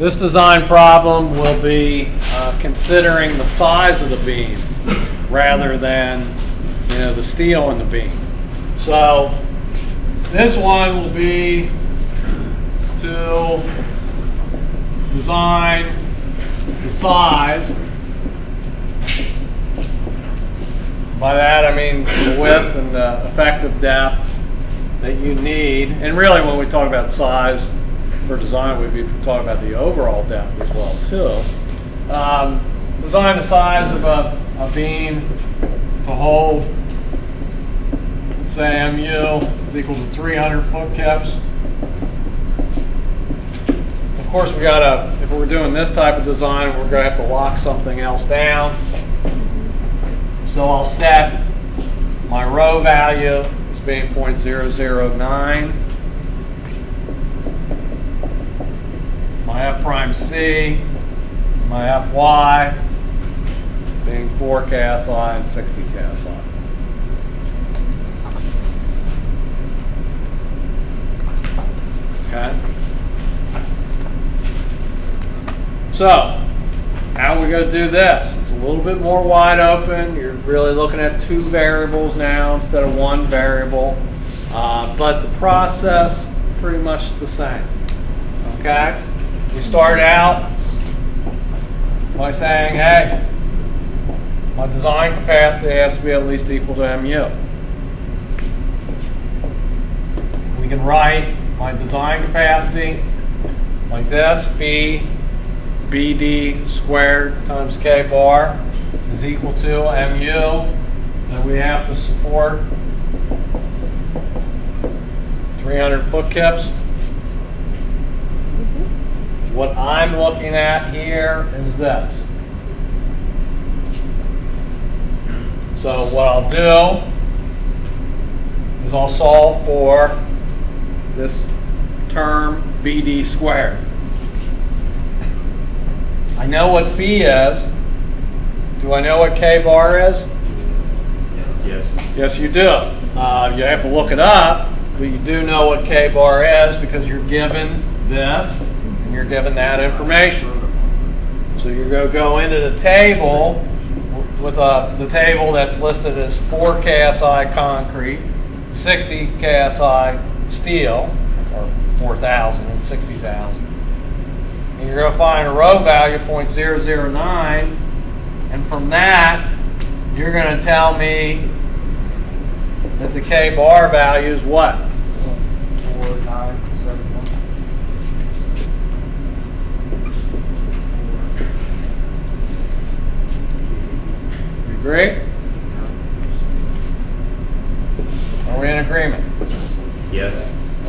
This design problem will be uh, considering the size of the beam rather than, you know, the steel in the beam. So this one will be to design the size. By that I mean the width and the effective depth that you need. And really when we talk about size for design, we'd be talking about the overall depth as well too. Um, design the size of a, a beam to hold, let's say MU is equal to 300 foot kips. Of course, we gotta, if we're doing this type of design, we're gonna have to lock something else down. So I'll set my rho value as being 0.009. My F my Fy being 4 KSI and 60 KSI. Okay? So, how are we going to do this? It's a little bit more wide open. You're really looking at two variables now instead of one variable. Uh, but the process pretty much the same. Okay? We start out by saying, hey, my design capacity has to be at least equal to mu. We can write my design capacity like this, phi BD squared times K bar is equal to mu that we have to support 300 foot kips. What I'm looking at here is this. So what I'll do is I'll solve for this term BD squared. I know what phi is. Do I know what K bar is? Yes. Yes, you do. Uh, you have to look it up, but you do know what K bar is because you're given this and you're given that information. So you're going to go into the table with uh, the table that's listed as 4 KSI concrete, 60 KSI steel, or 4,000 and 60,000. And you're going to find a rho value of 0.009, and from that, you're going to tell me that the K bar value is what? 4, 9. Agree? Are we in agreement? Yes.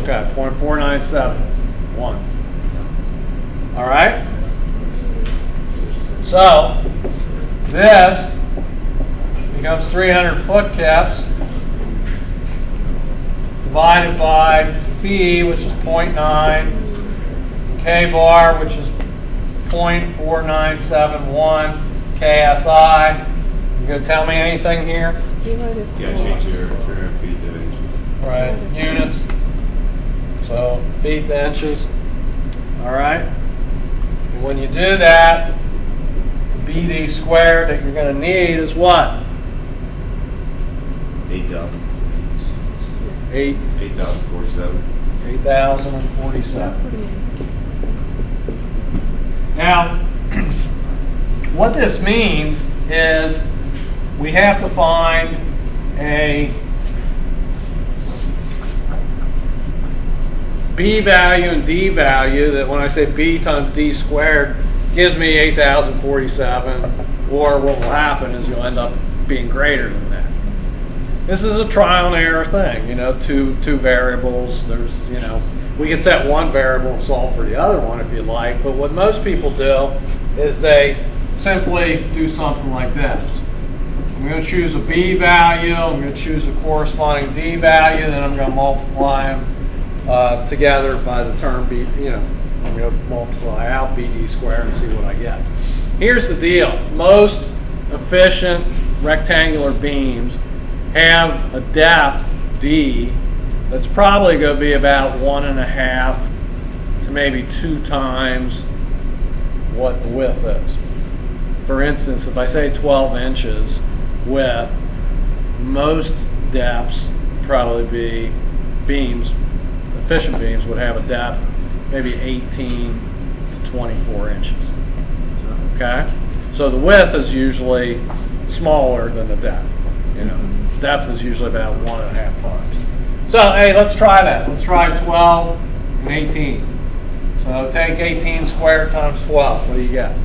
Okay, 0.4971. All right? So, this becomes 300 foot kips divided by phi, which is 0.9, k bar, which is 0.4971 ksi. You gonna tell me anything here? Yeah, change your turn feet to inches. Right, units. So feet to inches. All right. And when you do that, the BD squared that you're going to need is what? Eight thousand. Eight, Eight thousand forty-seven. 8,047. Now, what this means is we have to find a B value and D value that when I say B times D squared gives me 8,047 or what will happen is you'll end up being greater than that. This is a trial and error thing, you know, two, two variables. There's, you know, we can set one variable and solve for the other one if you like, but what most people do is they simply do something like this. I'm going to choose a B value, I'm going to choose a corresponding D value, then I'm going to multiply them uh, together by the term B, you know, I'm going to multiply out BD squared and see what I get. Here's the deal. Most efficient rectangular beams have a depth D that's probably going to be about one and a half to maybe two times what the width is. For instance, if I say 12 inches width, most depths probably be beams, efficient beams would have a depth maybe 18 to 24 inches. Okay? So the width is usually smaller than the depth. You know, mm-hmm. depth is usually about one and a half times. So, hey, let's try that. Let's try 12 and 18. So take 18 squared times 12. What do you get?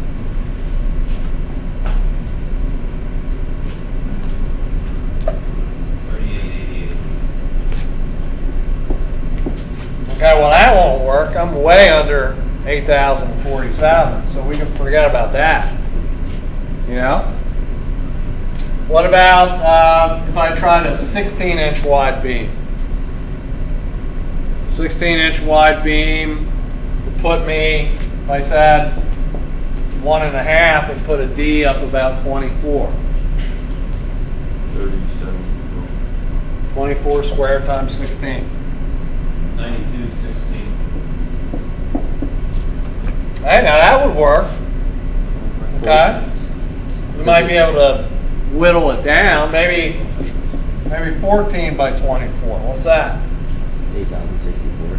Okay, well that won't work. I'm way under 8,047, so we can forget about that. You know? What about uh, if I tried a 16 inch wide beam? 16 inch wide beam would put me, if I said one and a half, and put a D up about 24. Thirty-seven. 24 squared times 16. Ninety-two sixteen. Hey, now that would work. Okay. You might be able to whittle it down, maybe, maybe 14 by 24. What's that? 8,064.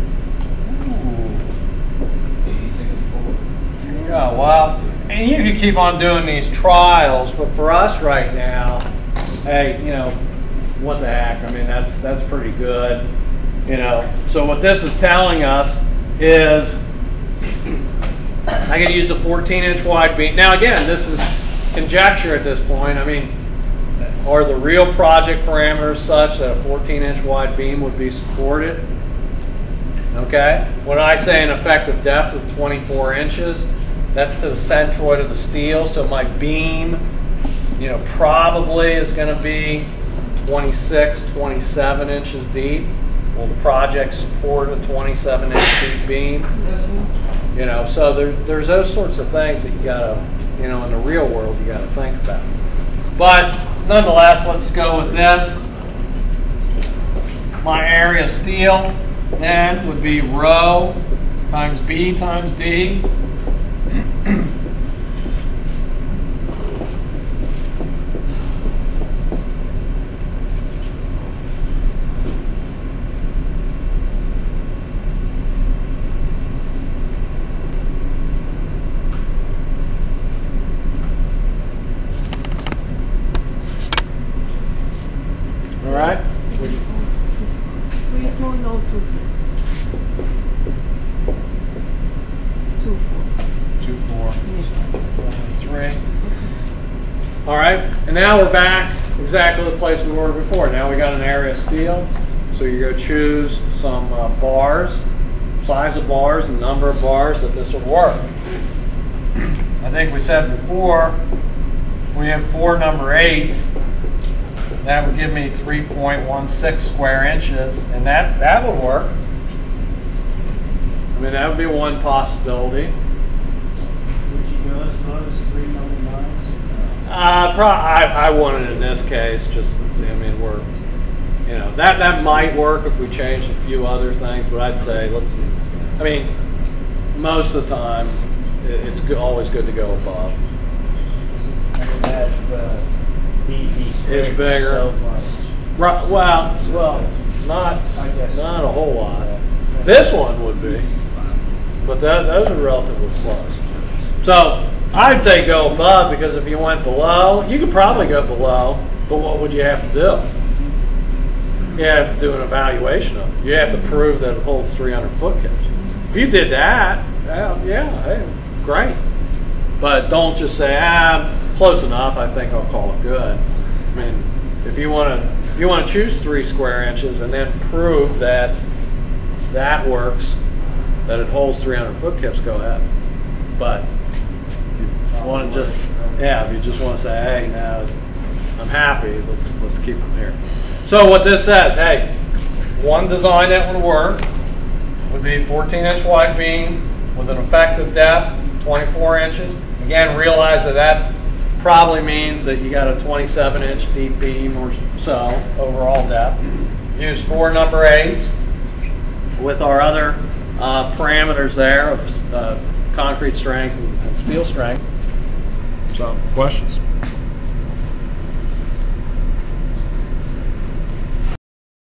Eighty sixty-four. Yeah, well, and you could keep on doing these trials, but for us right now, hey, you know, what the heck? I mean, that's that's pretty good, you know. So what this is telling us is I could use a 14-inch wide beam. Now again, this is conjecture at this point. I mean, are the real project parameters such that a 14-inch wide beam would be supported? Okay, when I say an effective depth of 24 inches, that's to the centroid of the steel, so my beam, you know, probably is going to be 26, 27 inches deep. Will the project support a 27 inch deep beam? Mm-hmm. You know, so there, there's those sorts of things that you gotta, you know, in the real world, you gotta think about. But nonetheless, let's go with this. My area of steel then would be rho times B times D. All right? Three, no, no, two, four. Two, four. Two, four, Yes. three. All right, and now we're back exactly the place we were before. Now we got an area of steel, so you go choose some uh, bars, size of bars, and number of bars that this would work. I think we said before, we have four number eights. That would give me 3.16 square inches, and that, that would work. I mean, that would be one possibility. Would you go as low as three number? Uh, pro- I, I want it in this case, just, I mean, we're, you know, that, that might work if we changed a few other things, but I'd say let's, I mean, most of the time, i- it's go- always good to go above. I mean, that, he, he bigger. so much. Right, well, well, not, I guess. not a whole lot. This one would be, but that, those are relatively close. So, I'd say go above, because if you went below, you could probably go below, but what would you have to do? You have to do an evaluation of it. You have to prove that it holds 300 foot kips. If you did that, well, yeah, hey, great. But don't just say, ah, close enough, I think I'll call it good. I mean, if you want to, you want to choose three square inches and then prove that that works, that it holds 300 foot kips, go ahead. But want to just, yeah, if you just want to say, hey, now I'm happy, let's let's keep them here. So what this says, hey, one design that would work would be 14 inch wide beam with an effective depth 24 inches. Again, realize that that probably means that you got a 27 inch deep beam or so overall depth. Use four number eights with our other uh, parameters there of uh, concrete strength and and steel strength. So, Questions?